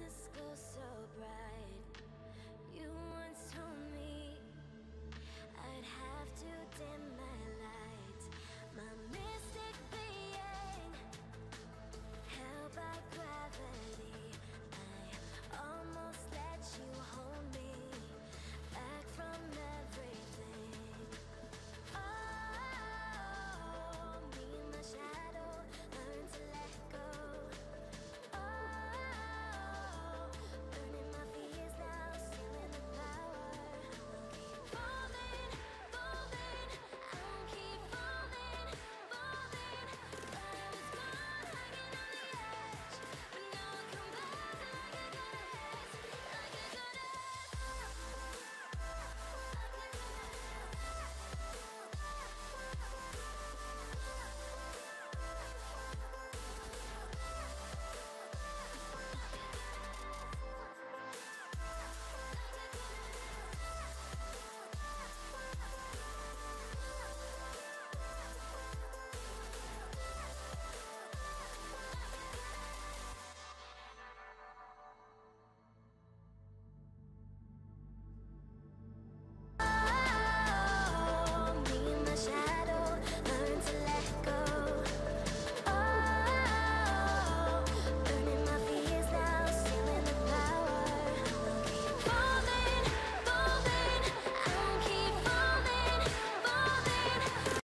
darkness goes so